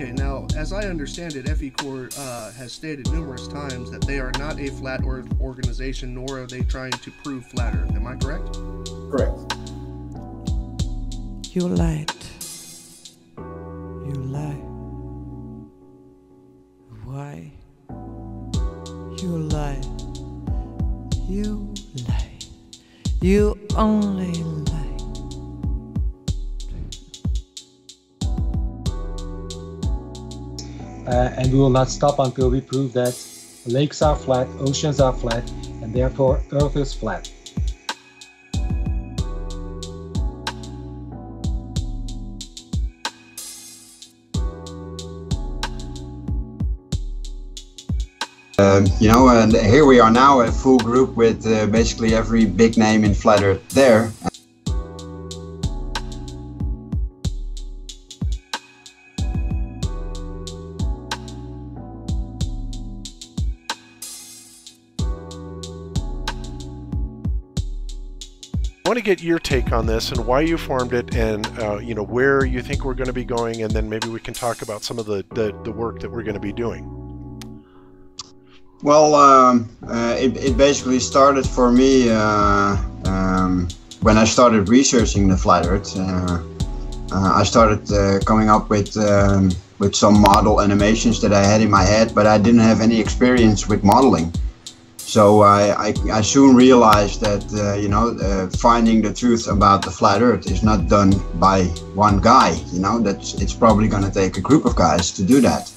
Okay, now, as I understand it, FECore uh, has stated numerous times that they are not a flat earth organization, nor are they trying to prove flat earth. Am I correct? Correct. You lied. You lie. Why? You lie. You lie. You only lie. Uh, and we will not stop until we prove that lakes are flat, oceans are flat, and therefore Earth is flat. Um, you know, and here we are now, a full group with uh, basically every big name in Flat Earth there. I want to get your take on this and why you formed it and uh, you know where you think we're going to be going and then maybe we can talk about some of the, the, the work that we're going to be doing. Well, um, uh, it, it basically started for me uh, um, when I started researching the flat Earth. Uh, uh, I started uh, coming up with um, with some model animations that I had in my head, but I didn't have any experience with modeling. So I, I, I soon realized that uh, you know uh, finding the truth about the flat Earth is not done by one guy. You know that's it's probably going to take a group of guys to do that.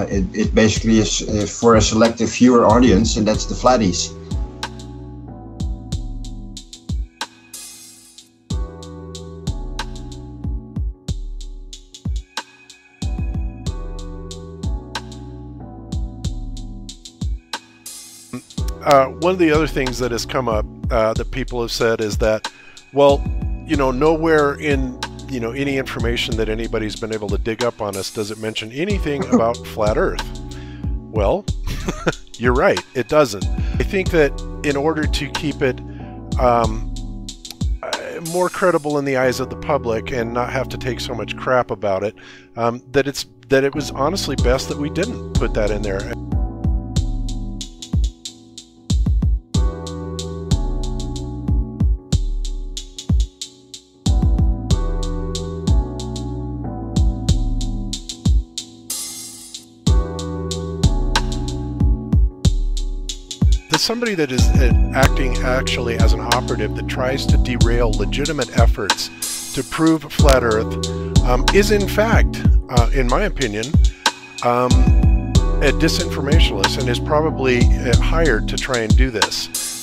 It, it basically is uh, for a selective viewer audience, and that's the flatties. Uh, one of the other things that has come up uh, that people have said is that, well, you know, nowhere in you know any information that anybody's been able to dig up on us does it mention anything about flat Earth. Well, you're right, it doesn't. I think that in order to keep it um, uh, more credible in the eyes of the public and not have to take so much crap about it, um, that it's that it was honestly best that we didn't put that in there. As somebody that is uh, acting actually as an operative that tries to derail legitimate efforts to prove flat Earth um, is in fact, uh, in my opinion, um, a disinformationalist and is probably uh, hired to try and do this.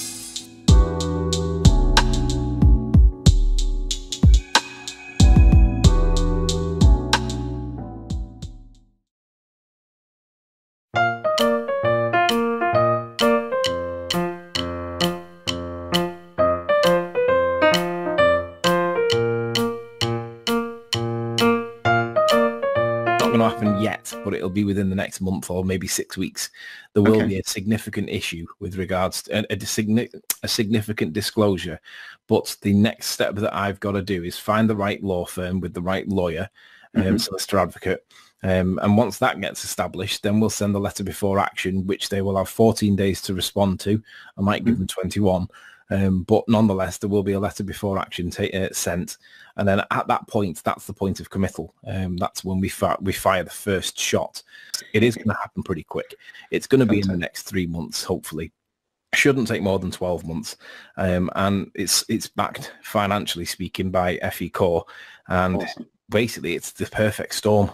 Going to happen yet, but it'll be within the next month or maybe six weeks. There will Okay. be a significant issue with regards to a, a, a significant disclosure. But the next step that I've got to do is find the right law firm with the right lawyer, um, Mhm. solicitor advocate. Um, and once that gets established, then we'll send the letter before action, which they will have 14 days to respond to. I might give them 21. Um, but nonetheless, there will be a letter before action ta- uh, sent, and then at that point, that's the point of committal. Um, that's when we fi- we fire the first shot. It is going to happen pretty quick. It's going to be in the next three months, hopefully. Shouldn't take more than twelve months, um, and it's it's backed financially speaking by FECore, and basically it's the perfect storm.